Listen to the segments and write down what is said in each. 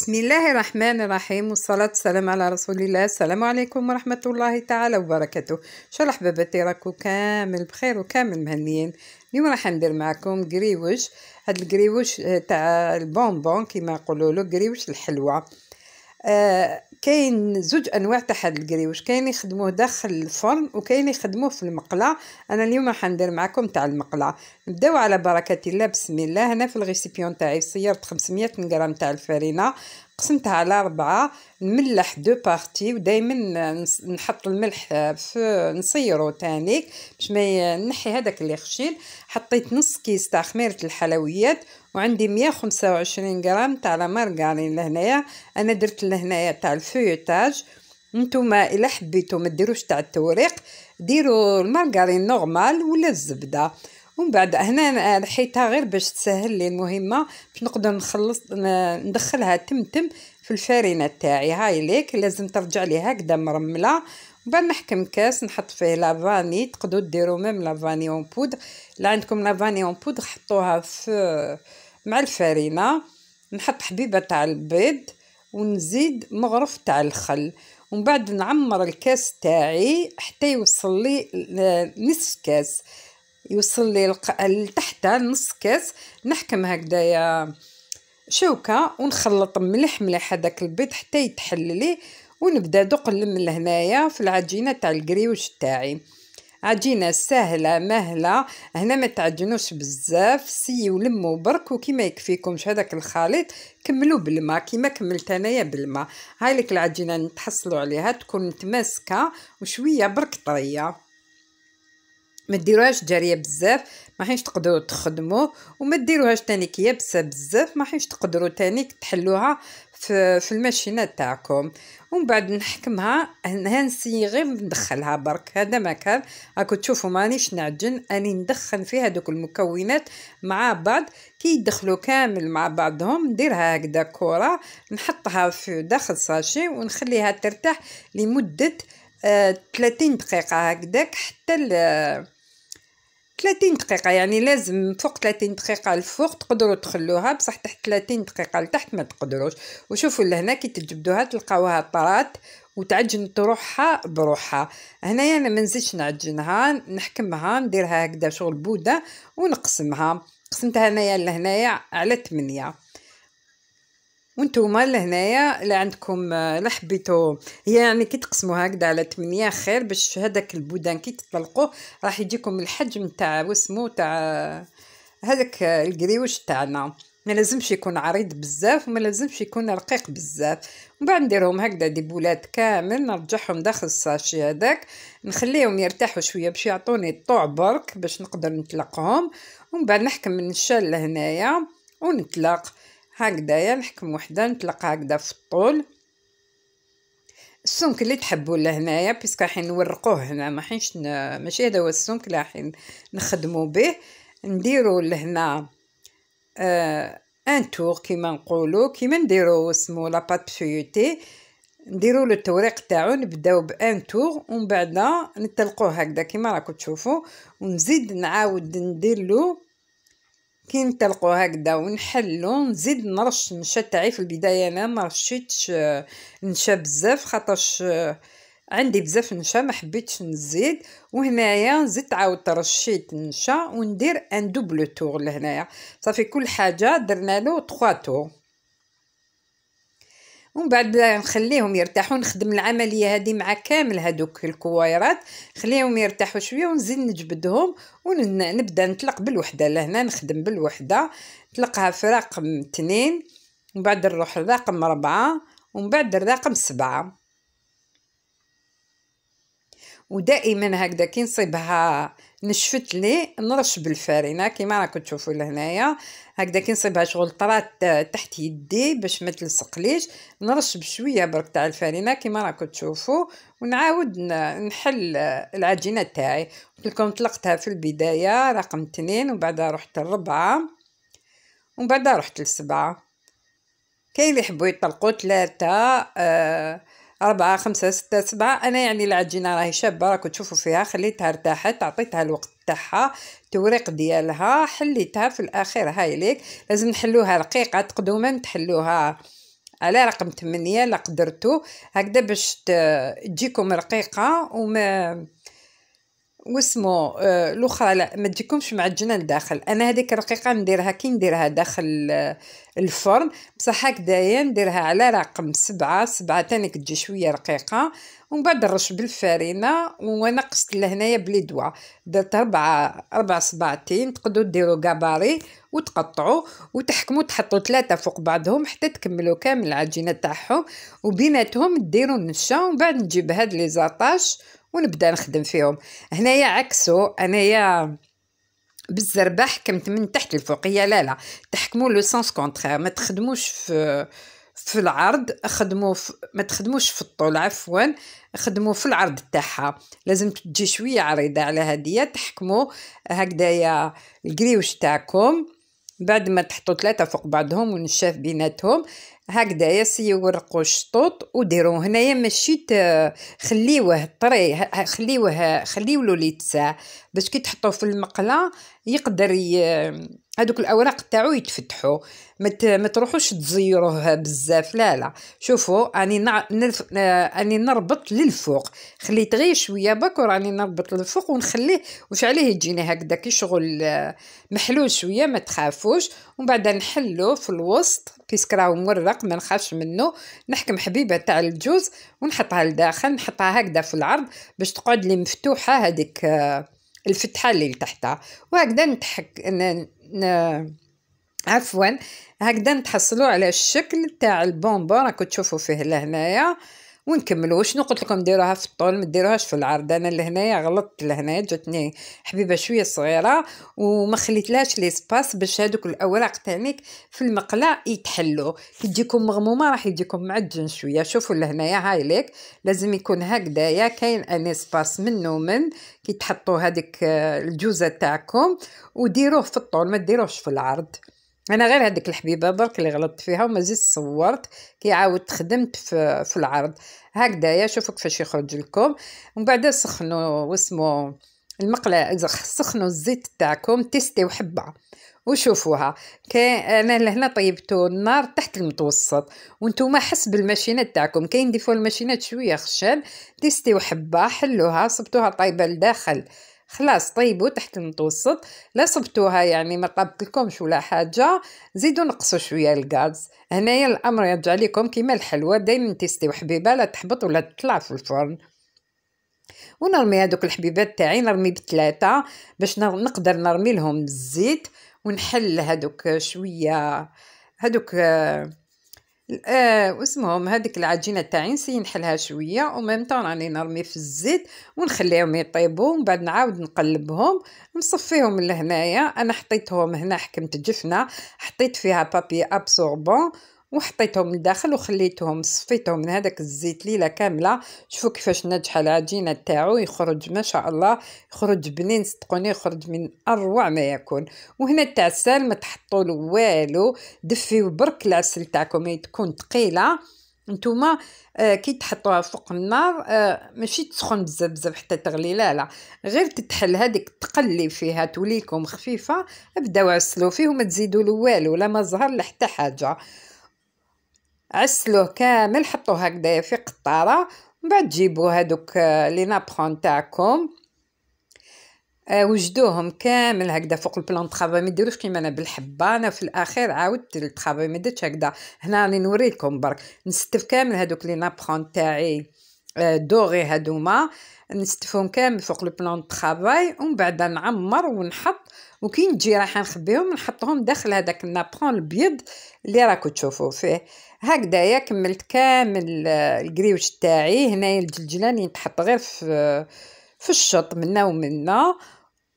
بسم الله الرحمن الرحيم والصلاة والسلام على رسول الله. السلام عليكم ورحمة الله تعالى وبركاته. شرح حباباتي راكو كامل بخير وكامل مهنيين. اليوم راح ندير معكم قريوش هاد القريوش تاع البونبون كيما يقولوا له قريوش الحلوى آه كاين زوج انواع تاع هاد القريوش كاين يخدموه داخل الفرن وكاين يخدموه في المقله أنا اليوم راح ندير معكم تاع المقله نبداو على بركة الله بسم الله. هنا في الغيسيبيون تاعي صيرت 500 غرام تاع الفرينة. قسمتها على أربعة نملح دو بارتي ودايما نحط الملح في نصيرو تانيك باش ما نحي هذاك اللي خشين حطيت نص كيس تاع خميرة الحلويات وعندي مية خمسة وعشرين غرام تاع لا لهنايا. أنا درت لهنايا تاع الفيوتاج. نتوما إلا حبيتو ما ديروش تاع التوريق ديروا المارغارين نورمال ولا الزبدة. ومن بعد هنا نحيتها غير باش تسهل لي المهمة باش نقدر نخلص ندخلها تمتم في الفارينه تاعي. هاي ليك لازم ترجع لي هكذا مرملة. بعد نحكم كاس نحط فيه la vanille تقدروا ديروا même la vanille en poudre. لا عندكم la vanille en poudre حطوها في مع الفارينه نحط حبيبة تاع البيض ونزيد مغرف تاع الخل. ومن بعد نعمر الكاس تاعي حتى يوصل لي نصف كاس. يوصل لي لتحت نص كاس نحكم هكذايا شوكة ونخلط مليح مليح هذاك البيض حتى يتحللي ونبدأ دوق نلم لهنايا في العجينة تاع القريوش تاعي. عجينة سهلة مهلة هنا ما تعجنوش بزاف سيو لموا برك وكيما يكفيكمش هذاك الخليط كملوا بالماء كيما كملت أنايا بالماء. هاي لك العجينة نتحصلوا عليها تكون متماسكة وشوية برك طرية. ما ديروهاش جارية بزاف ما حيش تقدروا تخدموه وما ديروهاش تاني يابسه بزاف ما حيش تقدروا تاني تحلوها في, في الماشينة تاعكم. ومن بعد نحكمها هنسي غير ندخلها برك هذا ما كان. راكو تشوفوا مانيش نعجن أني ندخن فيها دوك المكونات مع بعض كي يدخلوا كامل مع بعضهم نديرها هكذا كره نحطها في داخل ساشي ونخليها ترتاح لمدة آه 30 دقيقة هكذاك حتى 30 دقيقة يعني لازم فوق 30 دقيقة الفوق تقدروا تخلوها بصح تحت 30 دقيقة لتحت ما تقدروش. وشوفوا لهنا كي تجبدوها تلقاوها طرات وتعجن روحها بروحها. هنايا أنا ما نزيدش نعجنها نحكمها نديرها هكذا شغل بوده ونقسمها. قسمتها هنايا لهنايا على 8 وانتوما لهنايا لا عندكم لا حبيتو هي يعني كي تقسموا هكذا على 8 خير باش هذاك البودان كي تطلقوه راح يجيكم الحجم تاع واسمو تاع هذاك القريوش تاعنا. ما لازمش يكون عريض بزاف وما لازمش يكون رقيق بزاف. ومن بعد نديرهم هكذا دي بولات كامل نرجعهم داخل الساشي هذاك نخليهم يرتاحوا شوية باش يعطوني الطوع برك باش نقدر نطلقهم ومن بعد نحكم من الشال لهنايا ونطلق هكذايا نحكم وحدة نطلق هكذا في الطول. السمك اللي تحبوا لهنايا parce que راح نورقوه هنا. ما حينش ماشي هذا هو السمك اللي راح نخدموا به. نديروا لهنا آه un tour كيما نقولوا كيما نديروا اسمو la pâte feuilletée نديروا له التوريق تاعو نبداو ب un tour. ومن بعد نطلقوه هكذا كيما راكم تشوفوا ونزيد نعاود ندير له كي نطلقو هكذا ونحلو نزيد نرش النشا تاعي في البداية. أنا ما رشيتش نشا بزاف خاطرش عندي بزاف نشا ما حبيتش نزيد. وهنايا زدت عاود رشيت النشا وندير un double tour لهنايا. صافي كل حاجة درنا له 3 tours. ومن بعد نخليهم يرتاحوا نخدم العملية هذه مع كامل هذوك الكويرات نخليهم يرتاحوا شوية ونزيد نجبدهم ونبدا نطلق بالوحدة. لهنا نخدم بالوحدة نطلقها في رقم اثنين ومن بعد نروح لرقم ربعة ومن بعد الرقم سبعة. ودائما هكذا كي نصيبها نشفت لي نرش بالفارينه كيما راكم تشوفوا لهنايا هكذا كي نصيبها شغل طرات تحت يدي باش ما تلصقليش. نرش بشوية برك تاع الفارينه كيما راكم تشوفوا ونعاود نحل العجينة تاعي. قلت لكم طلقتها في البداية رقم اثنين وبعدها رحت الربعه ومن بعدها رحت لسبعة. كاين اللي يحبوا يطلقوا ثلاثة آه أربعة خمسة ستة سبعة. أنا يعني العجينة راهي شابة راكم تشوفوا فيها خليتها ارتاحت عطيتها الوقت تاعها التوريق ديالها حليتها في الأخير. هاي ليك. لازم نحلوها رقيقة تقدروا ما تحلوها على رقم 8 لا قدرتو. هكذا باش تجيكم رقيقة وما واسمو آه، الأخرى لا ما تجيكمش معجنه لداخل. أنا هذيك الرقيقة نديرها كي نديرها داخل آه، الفرن. بصح هكذايا نديرها على رقم سبعة سبعة تاني تجي شوية رقيقة. ومن بعد نرش بالفارينه وأنا قست لهنايا بلي دوا درت ربعة ربع صباعتين تقدروا ديروا كاباري وتقطعوا وتحكموا تحطوا ثلاثة فوق بعضهم حتى تكملوا كامل العجينة تاعهم. وبيناتهم ديروا النشا ومن بعد نجيب هاد لي زاطاش ونبدأ نخدم فيهم. هنايا عكسو انايا بالزربه حكمت من تحت الفوقية. لا لا تحكموا لو سونس كونترير. ما تخدموش في في العرض خدموا في ما تخدموش في الطول عفوا خدموا في العرض تاعها. لازم تجي شوية عريضة على هدية تحكموا هكذايا القريوش تاعكم. بعد ما تحطوا ثلاثة فوق بعضهم ونشاف بيناتهم هكذايا سيو ورقوا الشطوط وديروا هنايا ماشي خليوه طري خليوه خليولو لي تساع. باش كي تحطوه في المقلة يقدر ي... هذوك الأوراق تاعو يتفتحوا ما تروحوش تزيروه بزاف. لا لا. شوفوا اني نرف... اني نربط للفوق. خليت غير شوية بك وراني نربط للفوق ونخليه واش عليه يجيني هكذا كي شغل محلول شوية ما تخافوش. ومن بعد نحلو في الوسط بيسك راهو مورق ما نخافش منه نحكم حبيبة تاع الجوز ونحطها لداخل نحطها هكذا في العرض باش تقعد لي مفتوحة هذيك الفتحة اللي تحتها وهكذا نتحك. عفوا هكذا نتحصلوا على الشكل تاع البونبون راكم تشوفوا فيه لهنايا. ونكملوا شنو قلت لكم ديروها في الطول؟ ما ديروهاش في العرض. أنا لهنايا غلطت لهنايا جاتني حبيبة شوية صغيرة وما خليتلهاش l'espace باش هذوك الأوراق تاعك في المقلة يتحلوا. كي تجيكم مغمومة راح يجيكم معجن شوية. شوفوا لهنايا هاي ليك. لازم يكون هكذايا. كاين un espace منه ومن كي تحطوا هذيك الجوزة تاعكم وديروه في الطول ما ديروهش في العرض. أنا غير هذيك الحبيبة برك اللي غلطت فيها وما زيد صورت كي عاودت خدمت في, في العرض. هكذايا شوفوا كيفاش يخرج لكم. ومن بعد سخنوا واسمو المقلة سخنوا الزيت تاعكم تيستيو حبه وشوفوها. كاين أنا لهنا طيبتو النار تحت المتوسط. وأنتم حسب الماشينات تاعكم. كاين des fois الماشينات شوية خشن تيستيو حبه حلوها صبتوها طايبة لداخل. خلاص طيبوا تحت المتوسط. لا صبتوها يعني ما طابتلكمش ولا حاجة. زيدوا نقصوا شوية الغاز. هنايا الأمر يرجع لكم كيما الحلوى دائما تيستيو حبيبة لا تحبط ولا تطلع في الفرن. ونرمي هذوك الحبيبات تاعي نرمي بثلاثه باش نقدر نرمي لهم الزيت ونحل هذوك شوية هذوك آه واسمهم هذيك العجينة تاعي نسي نحلها شوية وميم طون راني نرمي في الزيت ونخليهم يطيبوا ومن بعد نعاود نقلبهم نصفيهم لهنايا. أنا حطيتهم هنا حكمت جفنة حطيت فيها بابي أبسوربون وحطيتهم لداخل وخليتهم صفيتهم من هذاك الزيت ليلة كاملة. شوفوا كيفاش ناجحه العجينه تاعو يخرج ما شاء الله يخرج بنين صدقوني يخرج من أروع ما يكون. وهنا التعسل ما تحطوا له والو دفيو برك العسل تاعكم تكون ثقيله نتوما آه كي تحطوها فوق النار آه ماشي تسخن بزاف بزاف حتى تغلي لا لا. غير تتحل هذيك تقلي فيها تولي لكم خفيفة ابداو عسلو فيه وما تزيدوا له والو لا ما ظهر لا حتى حاجة. عسلوه كامل حطوه هكذايا في قطارة من بعد جيبوا هذوك آه، les napperons تاعكم. آه، وجدوهم كامل هكذا فوق ال plan travail ما ديروش كيما أنا بالحبة. أنا في الأخير عاودت ال travail ما درتش هكذا. هنا راني نوريكم برك. نستف كامل هذوك لي نابخون تاعي. آه، دوغي هادوما نستفهم كامل فوق البلان طرافاي ومن بعد نعمر ونحط وكي نجي رايحه نخبيهم نحطهم داخل هذاك النابخون البيض اللي راكو تشوفوا فيه. هكذايا كملت كامل القريوش تاعي هنايا الجلجلان يتحط غير في في الشط منا ومنا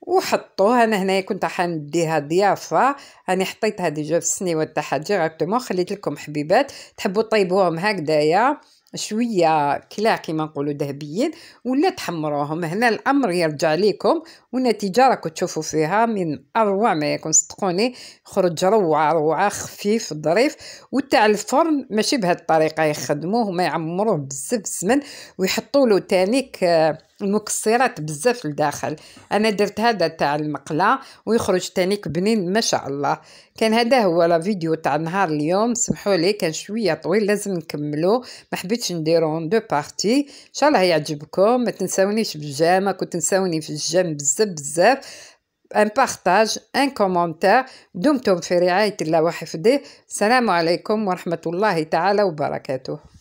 وحطوه. أنا هنايا كنت حنديها ضيافة راني حطيتها déjà في السنيوه تاعها directement خليت لكم حبيبات تحبوا طيبوهم هكذايا شوية كلا كيما نقولوا ذهبيين ولا تحمروهم. هنا الأمر يرجع لكم والنتيجة راكم تشوفوا فيها من أروع ما يكون صدقوني خرج روعة روعة خفيف ظريف وتاع الفرن ماشي بهذه الطريقة يخدموه وما يعمروه بزاف السمن ويحطوا له تانيك المكسرات بزاف لداخل. أنا درت هذا تاع المقلة ويخرج تانيك بنين ما شاء الله. كان هذا هو la vidéo تاع نهار اليوم سمحوا لي كان شوية طويل لازم نكملو. ما حبيتش نديرو deux parties إن شاء الله يعجبكم ما تنساونيش بال j'aime كنت تنساوني في ال j'aime بزاف بزاف. un partage un commentaire دمتم في رعاية الله وحفظه. السلام عليكم ورحمة الله تعالى وبركاته.